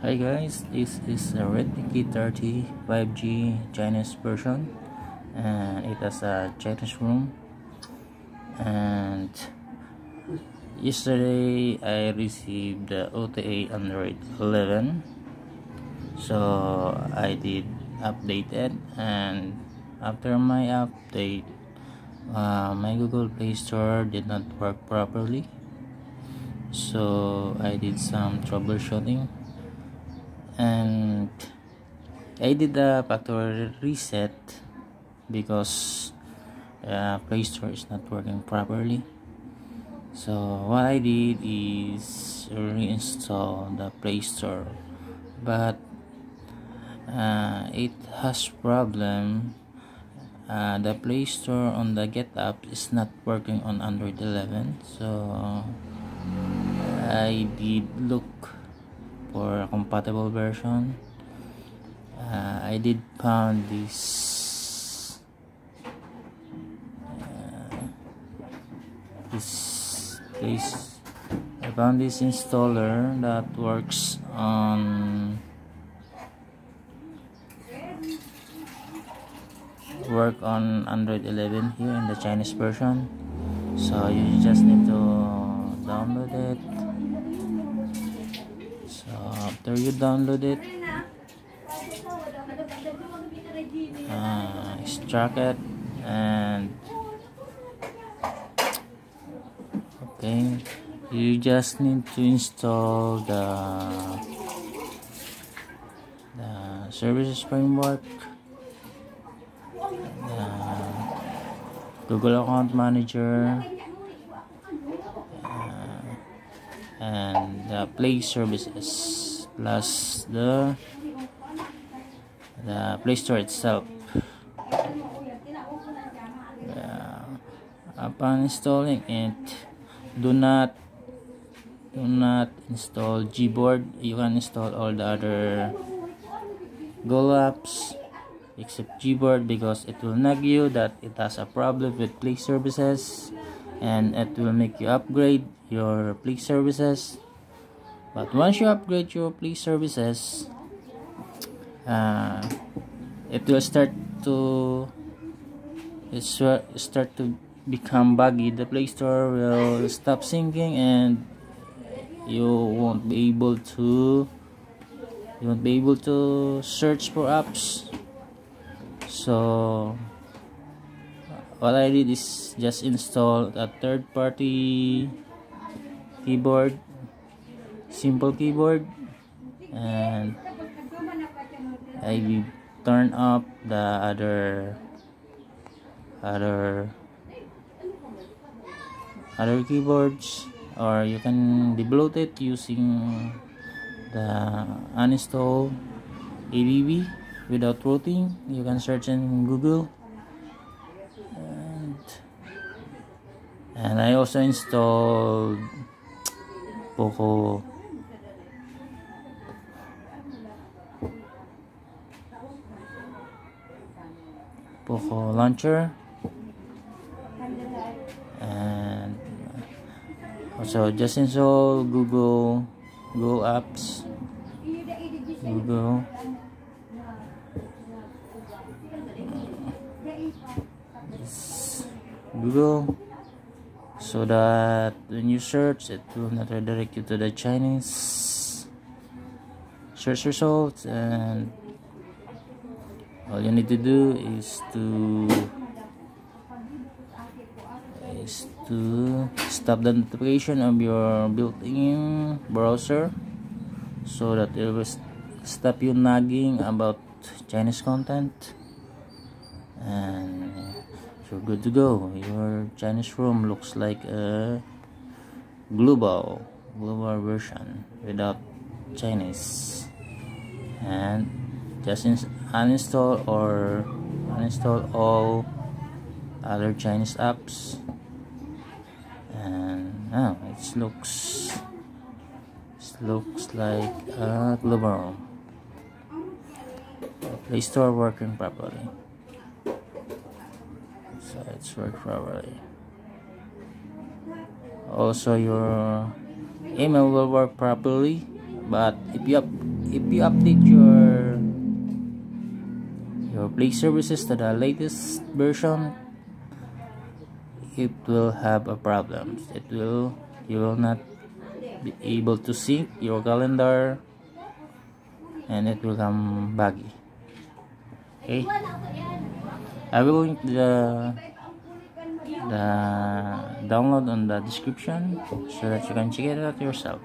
Hi guys, this is a Redmi K30 5G Chinese version and it has a Chinese ROM. And yesterday I received the OTA Android 11 so I did update it and after my update uh, my Google Play Store did not work properly. So I did some troubleshooting and I did a factory reset because uh, Play Store is not working properly. So what I did is reinstall the Play Store. But uh, it has problem. Uh, the Play Store on the Get app is not working on Android 11 so I did look for a compatible version. Uh, I did found this uh, this I found this installer that works on work on Android 11 here in the Chinese version. So you just need to download it after you download it. Uh, extract it and okay. You just need to install the the services framework. The Google account manager. Uh, and the play services plus the the Play Store itself. Uh, upon installing it, do not do not install Gboard. You can install all the other Google apps except Gboard because it will nag you that it has a problem with Play services and it will make you upgrade your Play services but once you upgrade your play services uh, it will start to it start to become buggy. The play store will stop syncing and you won't be able to you won't be able to search for apps. So what I did is just install a third party keyboard simple keyboard and I turn up the other other other keyboards or you can debloat it using the uninstall ADB without rooting you can search in Google. And, and I also installed Poco Poco launcher and uh, also just install Google Google Apps Google. Google. So that when you search it will not redirect you to the Chinese search results and all you need to do is to is to stop the notification of your built-in browser so that it will stop you nagging about Chinese content. And you're good to go. Your Chinese ROM looks like a global global version without Chinese. And just uninstall or uninstall all other Chinese apps. And oh, it looks it looks like a global Play Store working properly. So it's work properly. Also your email will work properly but if you have if you update your play services to the latest version it will have a problem. It will you will not be able to sync your calendar and it will come buggy. Okay? I will link the the download on the description so that you can check it out yourself